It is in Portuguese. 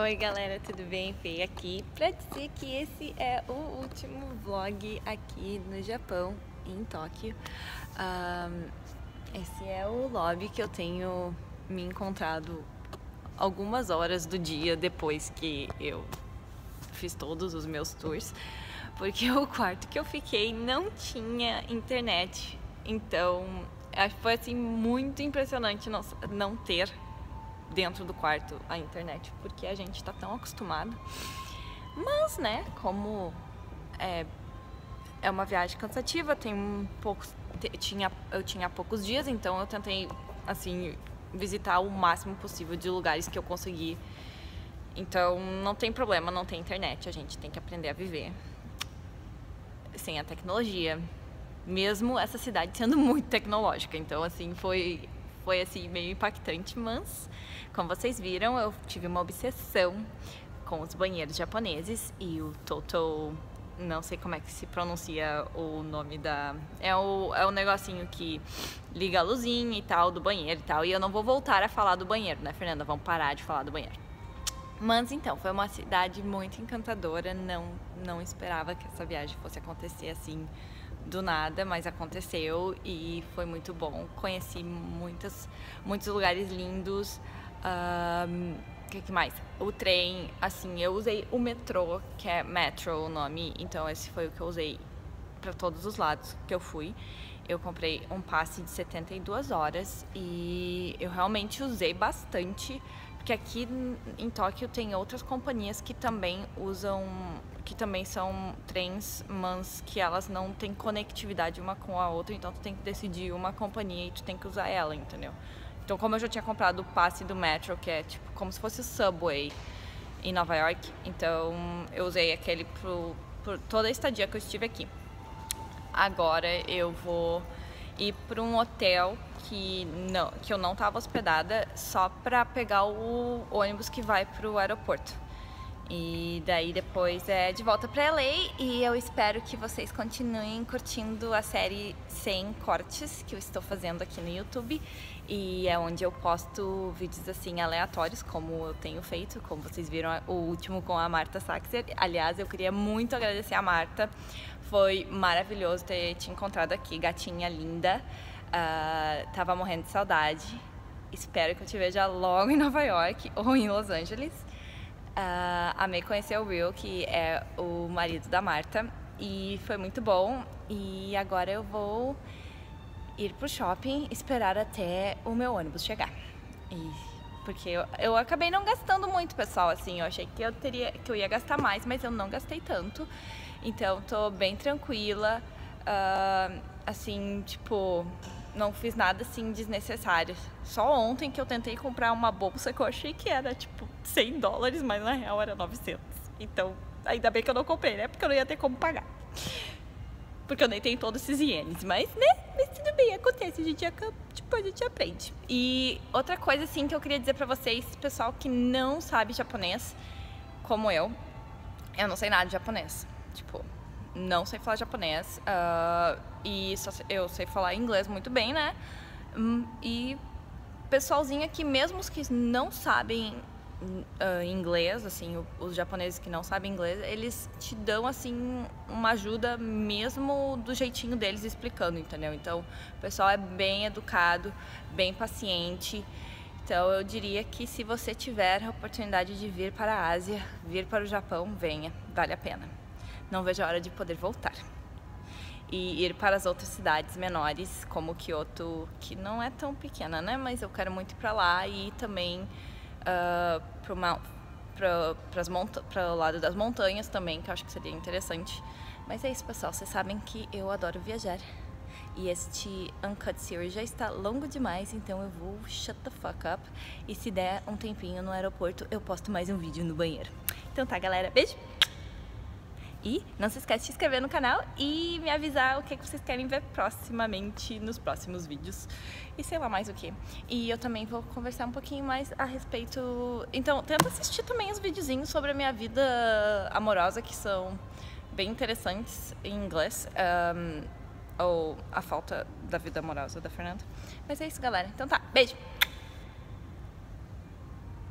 Oi galera, tudo bem? Fei aqui pra dizer que esse é o último vlog aqui no Japão, em Tóquio. Um, esse é o lobby que eu tenho me encontrado algumas horas do dia depois que eu fiz todos os meus tours, porque o quarto que eu fiquei não tinha internet, então foi assim muito impressionante não, não ter dentro do quarto a internet, porque a gente tá tão acostumado. Mas, né, como é, é uma viagem cansativa, tem um pouco, tinha, eu tinha poucos dias, então eu tentei, assim, visitar o máximo possível de lugares que eu consegui. Então, não tem problema, não tem internet, a gente tem que aprender a viver sem a tecnologia. Mesmo essa cidade sendo muito tecnológica, então assim, foi foi assim meio impactante, mas como vocês viram, eu tive uma obsessão com os banheiros japoneses e o Toto, não sei como é que se pronuncia o nome da... É o, é o negocinho que liga a luzinha e tal do banheiro e tal. E eu não vou voltar a falar do banheiro, né, Fernanda? Vamos parar de falar do banheiro. Mas então, foi uma cidade muito encantadora, não, não esperava que essa viagem fosse acontecer assim do nada, mas aconteceu e foi muito bom. Conheci muitas, muitos lugares lindos. O que, que, mais? O trem, assim, eu usei o metrô, que é Metro o nome, então esse foi o que eu usei para todos os lados que eu fui. Eu comprei um passe de 72 horas e eu realmente usei bastante, porque aqui em Tóquio tem outras companhias que também usam que também são trens, mas que elas não têm conectividade uma com a outra, então tu tem que decidir uma companhia e tu tem que usar ela, entendeu? Então, como eu já tinha comprado o passe do Metro, que é tipo como se fosse o Subway em Nova York, então eu usei aquele por toda a estadia que eu estive aqui. Agora eu vou ir para um hotel que, não, que eu não estava hospedada só para pegar o ônibus que vai para o aeroporto. E daí depois é de volta pra LA e eu espero que vocês continuem curtindo a série sem cortes que eu estou fazendo aqui no YouTube e é onde eu posto vídeos assim aleatórios como eu tenho feito, como vocês viram o último com a Marta Saxer. Aliás, eu queria muito agradecer a Marta, foi maravilhoso ter te encontrado aqui, gatinha linda. Uh, tava morrendo de saudade. Espero que eu te veja logo em Nova York ou em Los Angeles. Uh, amei conhecer o Will, que é o marido da Marta, e foi muito bom. E agora eu vou ir pro shopping, esperar até o meu ônibus chegar. E, porque eu, eu acabei não gastando muito, pessoal, assim, eu achei que eu teria que eu ia gastar mais, mas eu não gastei tanto. Então tô bem tranquila. Uh, assim, tipo, não fiz nada assim desnecessário. Só ontem que eu tentei comprar uma bolsa que eu achei que era tipo 100 dólares, mas na real era 900. Então, ainda bem que eu não comprei, né? Porque eu não ia ter como pagar. Porque eu nem tenho todos esses ienes. Mas, né? Mas tudo bem, acontece. A gente, tipo, a gente aprende. E outra coisa, assim, que eu queria dizer pra vocês, pessoal que não sabe japonês, como eu, eu não sei nada de japonês. Tipo, não sei falar japonês. Uh, e só, eu sei falar inglês muito bem, né? Hum, e pessoalzinho aqui, mesmo os que não sabem uh, inglês, assim, os japoneses que não sabem inglês, eles te dão, assim, uma ajuda mesmo do jeitinho deles explicando, entendeu? Então, o pessoal é bem educado, bem paciente. Então, eu diria que se você tiver a oportunidade de vir para a Ásia, vir para o Japão, venha, vale a pena. Não vejo a hora de poder voltar e ir para as outras cidades menores, como Kyoto, que não é tão pequena, né? Mas eu quero muito ir para lá e também uh, para o lado das montanhas também, que eu acho que seria interessante. Mas é isso, pessoal. Vocês sabem que eu adoro viajar. E este Uncut Series já está longo demais, então eu vou shut the fuck up. E se der um tempinho no aeroporto, eu posto mais um vídeo no banheiro. Então tá, galera. Beijo! E não se esquece de se inscrever no canal e me avisar o que vocês querem ver proximamente nos próximos vídeos. E sei lá mais o que. E eu também vou conversar um pouquinho mais a respeito... Então, tenta assistir também os videozinhos sobre a minha vida amorosa, que são bem interessantes em inglês. Um, ou a falta da vida amorosa da Fernanda. Mas é isso, galera. Então tá, beijo!